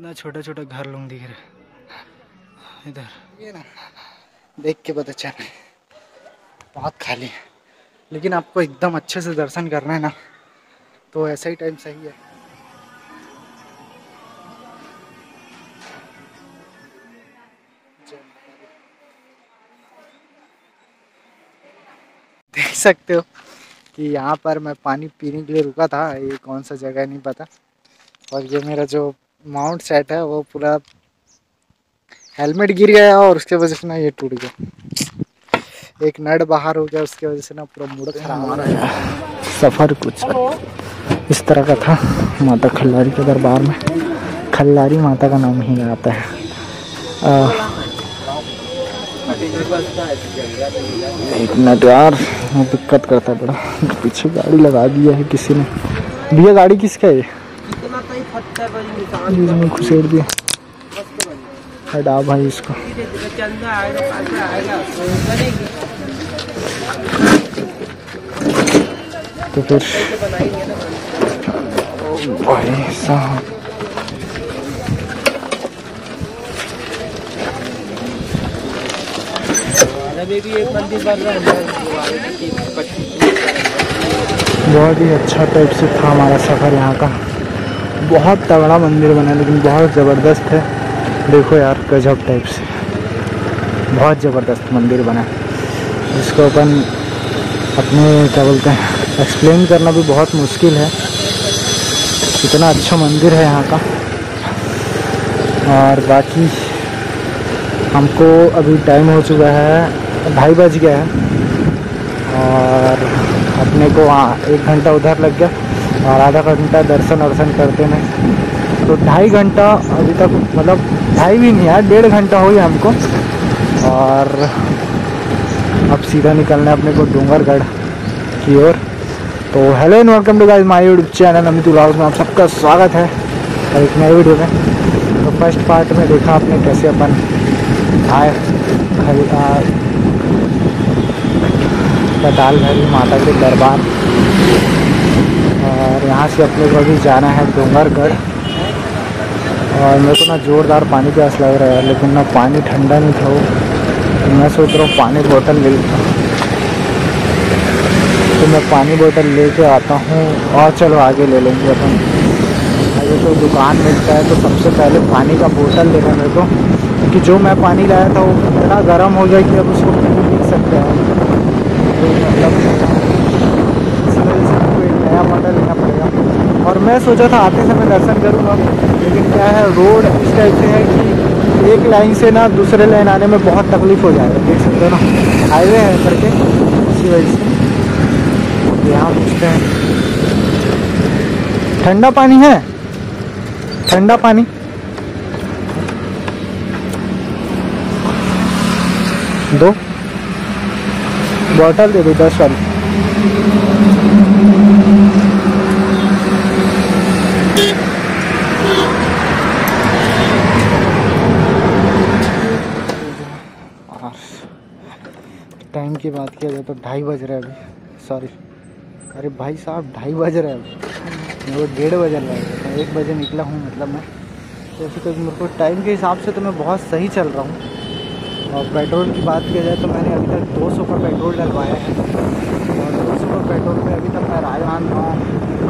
इतना छोटा छोटा घर लोग दिख रहे इधर। ये ना, देख के चल रहा है। बहुत खाली है। लेकिन आपको एकदम अच्छे से दर्शन करना है ना तो ऐसा ही टाइम सही है। देख सकते हो कि यहाँ पर मैं पानी पीने के लिए रुका था, ये कौन सा जगह नहीं पता। और ये मेरा जो माउंट सेट है वो पूरा हेलमेट गिर गया और उसके वजह से ना ये टूट गया। एक नट बाहर हो गया उसके वजह से ना पूरा मूड खराब हो रहा सफ़र कुछ इस तरह का था माता खल्लारी के दरबार में। खल्लारी माता का नाम ही आता है। आ, एक मिनट यार दिक्कत करता बड़ा पीछे गाड़ी लगा दिया है किसी ने। भैया गाड़ी किसका है? घुसेड़ दिया। हटा भाई इसको। तो फिर भाई साहब। बहुत ही अच्छा टाइप से था हमारा सफ़र यहाँ का। बहुत तगड़ा मंदिर बना है, लेकिन बहुत ज़बरदस्त है। देखो यार, गजब टाइप से। बहुत ज़बरदस्त मंदिर बना है। जिसको अपन अपने, क्या बोलते हैं एक्सप्लेन करना भी बहुत मुश्किल है। इतना अच्छा मंदिर है यहाँ का। और बाकी हमको अभी टाइम हो चुका है, ढाई बज गया है। और अपने को वहाँ एक घंटा उधर लग गया। और आधा घंटा दर्शन वर्शन करते में तो ढाई घंटा अभी तक मतलब ढाई भी नहीं, यार डेढ़ घंटा हो गया हमको। और अब सीधा निकलना है अपने को डूंगरगढ़ की ओर। तो hello and welcome to guys my YouTube channel Amit उलाउस में आप सबका स्वागत है। और एक नए वीडियो में। तो फ़र्स्ट पार्ट में देखा आपने कैसे अपन आए पताल भरी माता के दरबार। और यहाँ से अपने को अभी जाना है डूंगरगढ़। और मेरे को ना ज़ोरदार पानी प्यास लग रहा है लेकिन ना पानी ठंडा नहीं था तो मैं सोच रहा हूँ पानी बोतल ले लेता तो मैं पानी बोतल लेके आता हूँ और चलो आगे ले लेंगे अपन। आगे तो दुकान मिलता है तो सबसे पहले पानी का बोतल लेना मेरे को, क्योंकि जो मैं पानी लाया था वो इतना गर्म हो गया कि अब उसको पी नहीं सकते हैं तो मतलब इसी वजह से हमको एक नया मॉडल लेना पड़ेगा और मैं सोचा था आते समय दर्शन करूँगा, लेकिन क्या है रोड इस टाइप से है कि एक लाइन से ना दूसरे लाइन आने में बहुत तकलीफ़ हो जाएगा। देख सकते हो ना हाईवे है करके, इसी वजह से। यहाँ पूछते हैं। ठंडा पानी है? ठंडा पानी। दो। बॉटल दे दो, दस वाली और टाइम की बात किया जाए तो ढाई बज रहे हैं अभी। सॉरी अरे भाई साहब, ढाई बज रहे हैं वो डेढ़ बजे रहा है। एक बजे निकला हूँ मतलब मैं। तो ऐसे तो मेरे को टाइम के हिसाब से तो मैं बहुत सही चल रहा हूँ। और पेट्रोल की बात किया जाए तो मैंने अभी तक 200 का पेट्रोल डलवाया है। और 200 का पेट्रोल पे अभी तक मैं राजस्थान हूँ।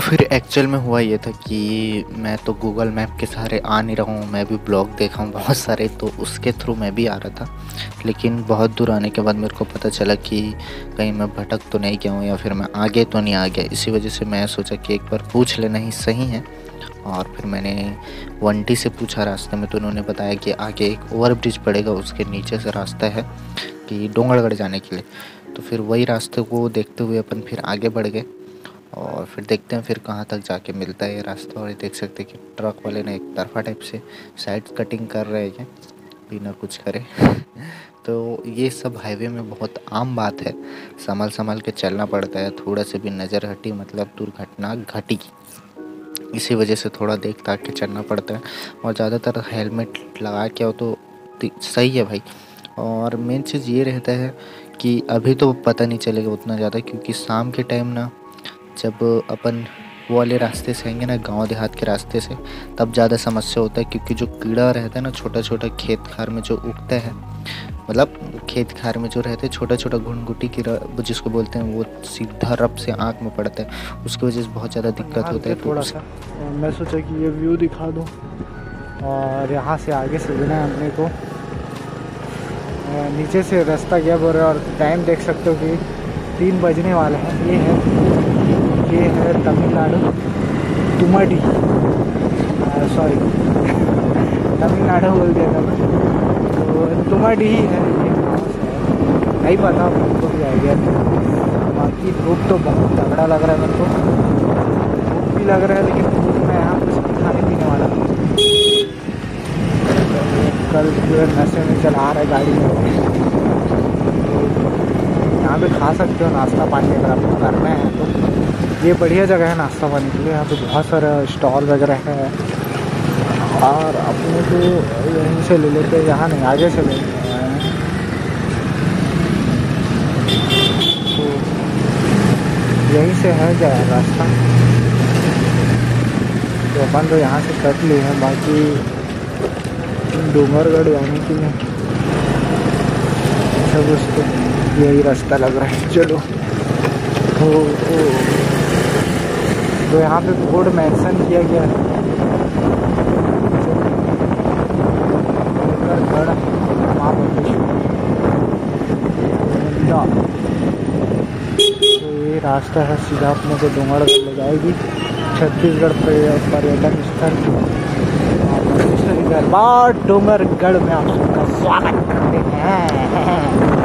फिर एक्चुअल में हुआ ये था कि मैं तो गूगल मैप के सहारे आ नहीं रहा हूँ, मैं भी ब्लॉग देखा हूँ बहुत सारे तो उसके थ्रू मैं भी आ रहा था। लेकिन बहुत दूर आने के बाद मेरे को पता चला कि कहीं मैं भटक तो नहीं गया हूँ या फिर मैं आगे तो नहीं आ गया। इसी वजह से मैं सोचा कि एक बार पूछ लेना ही सही है। और फिर मैंने वंटी से पूछा रास्ते में तो उन्होंने बताया कि आगे एक ओवर ब्रिज पड़ेगा, उसके नीचे से रास्ता है कि डोंगरगढ़ जाने के लिए। तो फिर वही रास्ते को देखते हुए अपन फिर आगे बढ़ गए। और फिर देखते हैं फिर कहाँ तक जाके मिलता है ये रास्ता। और ये देख सकते हैं कि ट्रक वाले ने एक तरफा टाइप से साइड कटिंग कर रहे हैं। बिना कुछ करे। तो ये सब हाईवे में बहुत आम बात है। संभल संभल के चलना पड़ता है। थोड़ा से भी नज़र हटी मतलब दुर्घटना घटी। इसी वजह से थोड़ा देख ताक के चलना पड़ता है। और ज़्यादातर हेलमेट लगा के हो तो सही है भाई। और मेन चीज़ ये रहता है कि अभी तो पता नहीं चलेगा उतना ज़्यादा, क्योंकि शाम के टाइम ना जब अपन वो वाले रास्ते से आएँगे ना गाँव देहात के रास्ते से तब ज़्यादा समस्या होता है क्योंकि जो कीड़ा रहता है ना छोटा छोटा खेत खार में जो उगता है मतलब खेत खार में जो रहते हैं छोटा छोटा घुनघुटी की जिसको बोलते हैं वो सीधा रब से आँख में पड़ता है। उसकी वजह से बहुत ज़्यादा दिक्कत होता है तो थोड़ा सा मैं सोचा कि ये व्यू दिखा दूँ और यहाँ से आगे से है अपने को नीचे से रास्ता गया बोल रहा है और टाइम देख सकते हो कि तीन बजने वाला है ये है। ये है तमिलनाडु तुमडी सॉरी तमिलनाडु बोल दिया था तो तुमाडी ही है, ये नहीं पता हमको भी आइडिया बाकी धूप तो बहुत तगड़ा लग रहा है मेरे को। धूप भी लग रहा है, लेकिन धूप में यहाँ कुछ खाने पीने वाला कल पूरे नशे में चला आ रहा है गाड़ी में। यहाँ पे खा सकते हो, नाश्ता पानी अगर आपको करना है तो। ये बढ़िया जगह है नाश्ता पानी के लिए। यहाँ पे बहुत सारा स्टॉल वगैरह है। और अपने को यहीं से ले लेते हैं यहाँ नहीं आगे से ले तो यहीं से है क्या रास्ता? तो अपन तो यहाँ से कट लिए हैं बाकी डूंगरगढ़ जाने के लिए सब उसको यही रास्ता लग रहा है। चलो। तो, तो तो यहाँ पे बोर्ड मेंशन किया गया है। तो रास्ता है सीधा अपने को डूंगरगढ़ ले जाएगी। छत्तीसगढ़ पर्यटन स्थल। दरबार डूंगरगढ़ में आप सबका स्वागत करते हैं।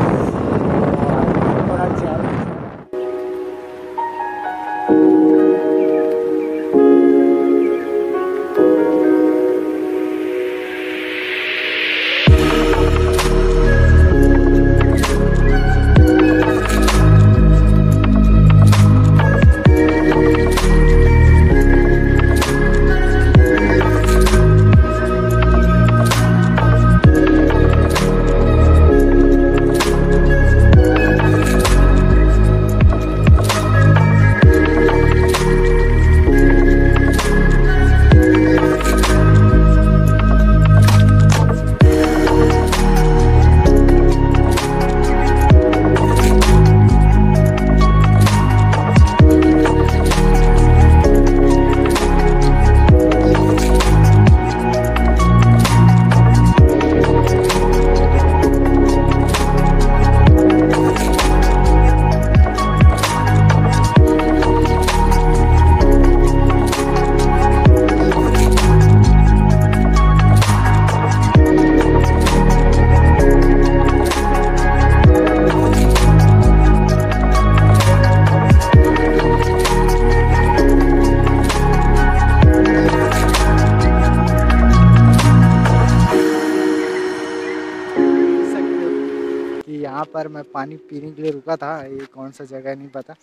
पर मैं पानी पीने के लिए रुका था, ये कौन सा जगह नहीं पता।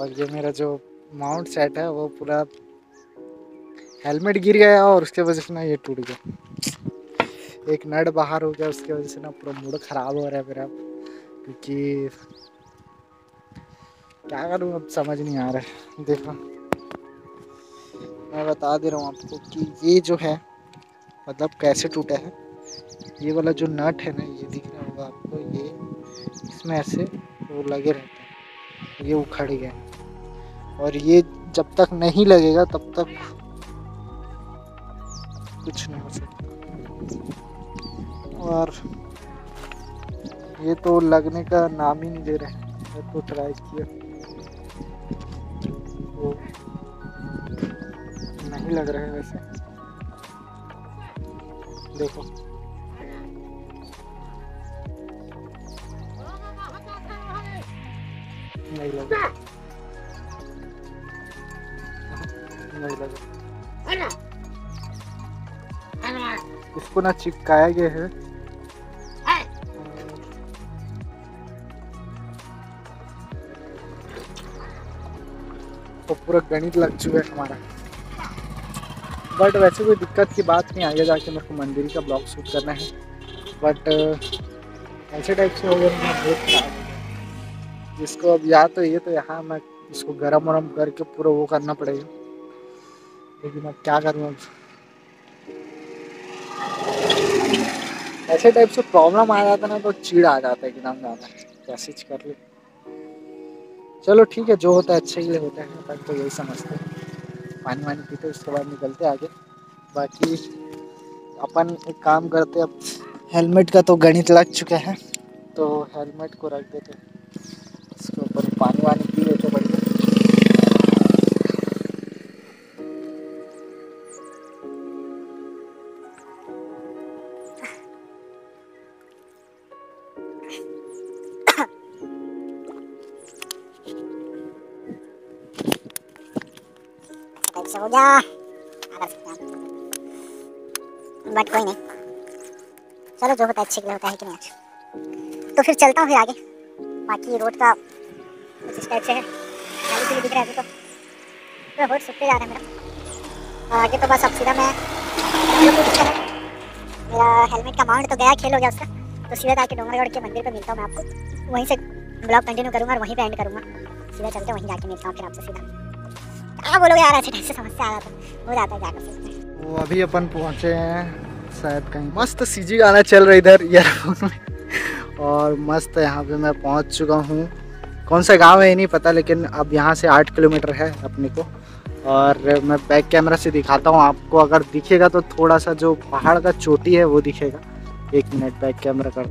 और ये मेरा जो माउंट सेट है, वो पूरा हेलमेट गिर गया और उसके वजह से ना ये टूट गया। एक नट बाहर हो गया, उसके वजह से ना पूरा मूड ख़राब हो रहा है मेरा क्योंकि क्या करूँ अब समझ नहीं आ रहा है। देखो, मैं बता दे रहा हूँ आपको कि ये जो है मतलब कैसे टूटा है, ये वाला जो नट है ना, ये दिख रहा होगा आपको, ये इसमें ऐसे वो लगे रहते हैं। ये उखड़ गए और ये जब तक नहीं लगेगा, तब तक कुछ नहीं हो सकता। और ये तो लगने का नाम ही नहीं दे रहे मैं तो ट्राई किया। तो नहीं लग रहा है वैसे। देखो। नहीं लगा। नहीं लगा। इसको ना चिपकाया गया है। तो पूरा गणित लग चुका है हमारा। बट वैसे कोई दिक्कत की बात नहीं आगे जाके मेरे को मंदिर का ब्लॉग शूट करना है। बट ऐसे टाइप से हो गया बहुत हो। जिसको अब या तो ये तो यहाँ मैं इसको गरम वरम करके पूरा वो करना पड़ेगा। लेकिन अब क्या करूँ अब? ऐसे टाइप से प्रॉब्लम आ जाता ना तो चिड़ आ जाता है एकदम ज़्यादा। कैसे कर ले? चलो ठीक है, जो होता है अच्छे के लिए होता है अपन तो यही समझते हैं। पानी वानी पीते, उसके बाद निकलते आगे। बाकी अपन एक काम करते अब हेलमेट का तो गणित लग चुका है तो हेलमेट को रख देते इसके ऊपर पानी वानी पी लेते बढ़िया। हो हैं बट कोई नहीं। चलो, जो होता है, अच्छे के लिए होता है कि नहीं। आज तो फिर चलता हूँ फिर आगे। बाकी रोड का कुछ है। खाली पीली दिख रहा है तो। पूरा सुखते जा रहा है मेरा। आगे तो बस अब सीधा मैं मेरा हेलमेट का माउंट तो गया, खेल हो गया उसका। तो सीधा जाके डोंगरगढ़ के मंदिर पे मिलता हूँ मैं आपको। वहीं से ब्लॉग कंटिन्यू करूँगा और वहीं पे एंड करूँगा। सीधा चलते वहीं जाके मिलता हूँ फिर आपसे सीधा। बोलोगे यार आ जाता हो जाता है क्या कर सकते हैं। वो अभी अपन पहुँचे हैं, शायद कहीं मस्त सीजी गाना चल रहा इधर ईयरफोन में। और मस्त यहाँ पे मैं पहुँच चुका हूँ। कौन सा गाँव है, ये नहीं पता, लेकिन अब यहाँ से आठ किलोमीटर है अपने को। और मैं बैक कैमरा से दिखाता हूँ आपको, अगर दिखेगा तो थोड़ा सा जो पहाड़ का चोटी है, वो दिखेगा। एक मिनट बैक कैमरा कर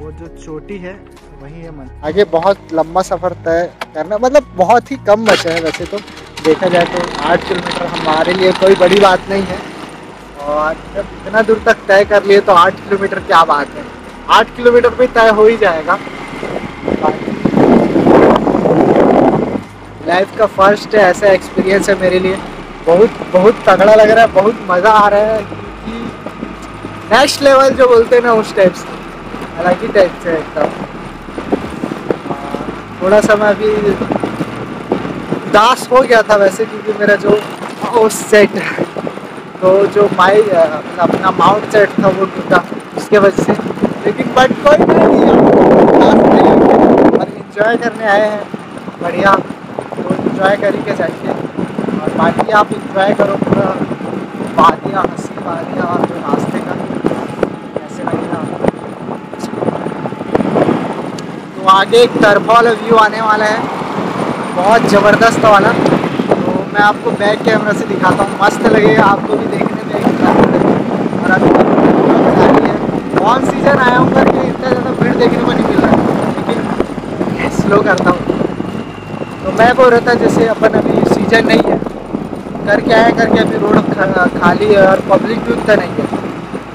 वो जो चोटी है, वही है मन आगे बहुत लंबा सफ़र तय करना मतलब बहुत ही कम बचा है वैसे तो। देखा जाए तो आठ किलोमीटर हमारे लिए कोई बड़ी बात नहीं है। और जब इतना दूर तक तय कर लिए तो आठ किलोमीटर क्या बात है। आठ किलोमीटर भी तय हो ही जाएगा। लाइफ का फ़र्स्ट ऐसा एक्सपीरियंस है मेरे लिए बहुत बहुत तगड़ा लग रहा है बहुत मज़ा आ रहा है क्योंकि नेक्स्ट लेवल जो बोलते हैं ना उस टाइप से अलग ही टाइप से एकदम थोड़ा सा मैं अभी दास हो गया था वैसे क्योंकि मेरा जो सेट तो जो माई अपना माउंट सेट था वो टूटा उसके वजह से लेकिन बट कोई नहीं और करने आए हैं बढ़िया तो इंजॉय करके जाइए। और बाकी आप इंजॉय करो पूरा। वादियाँ हँसी वादियाँ और जो रास्ते का ऐसे लगेगा तो आगे एक तरफा वाला व्यू आने वाला है। बहुत ज़बरदस्त वाला। तो मैं आपको बैक कैमरा से दिखाता हूँ। मस्त लगेगा आपको भी देखने में और अभी है ऑन सीज़न आया हूँ करके? इतना ज़्यादा भीड़ देखने को नहीं मिल रहा। है लेकिन स्लो करता हूँ। मैं बोल रहा था जैसे अपन अभी सीज़न नहीं है। करके आए करके अभी रोड खाली है और पब्लिक भी उतना नहीं है।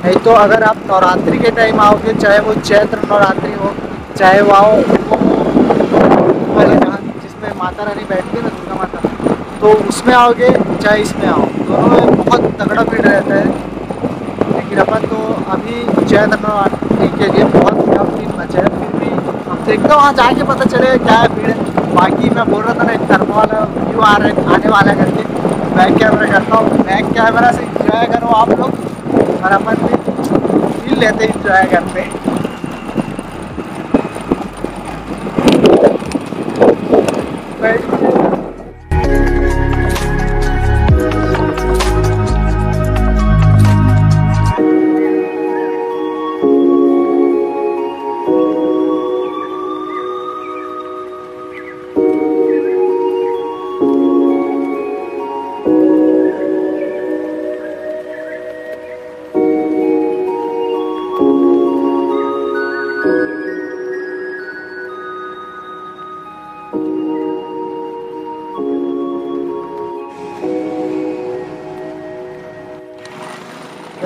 नहीं तो अगर आप नवरात्रि के टाइम आओगे, चाहे वो चैत्र नवरात्रि हो, चाहे वो आओ जिसमें माता रानी बैठती है ना, दुर्गा माता तो उसमें आओगे, चाहे इसमें आओ। दोनों में बहुत तगड़ा भीड़ रहता है। लेकिन अपन तो अभी चैत्र नवरात्रि के लिए बहुत कम दिन बचा है। फिर भी देखते हैं वहाँ जाके पता चले क्या है भीड़ है। बाकी मैं बोल रहा था ना एक थर्मो वाला व्यू आ रहे आने वाला है करके बैक कैमरा करता हूँ। बैक कैमरा से इंजॉय करो आप लोग। और अपन भी फील लेते इंजॉय करते हैं।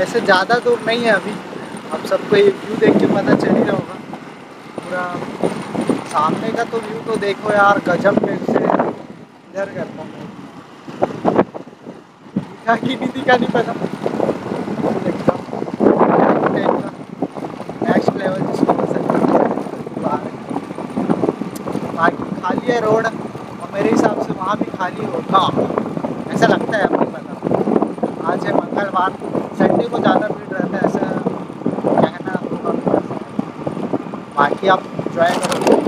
वैसे ज़्यादा दूर नहीं है अभी। आप सबको ये व्यू देख के पता चल ही रहा होगा। पूरा सामने का तो व्यू तो देखो यार, गजब में से इधर करता हूँ। दिखा कि नहीं दिखा नहीं पता। बाकी खाली है रोड, और मेरे हिसाब से वहाँ भी खाली होगा ऐसा लगता है पता। आज है मंगलवार संडे को ज़्यादा भीड़ रहता है ऐसा क्या कहना होगा। बाकी आप इंजॉय करो।